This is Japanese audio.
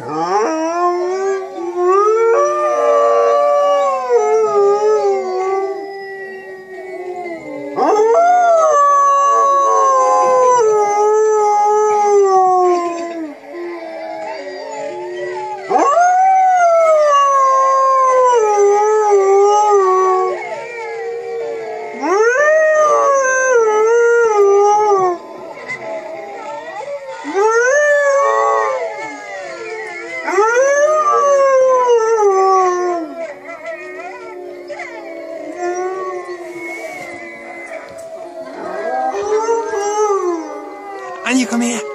Ah! 何亀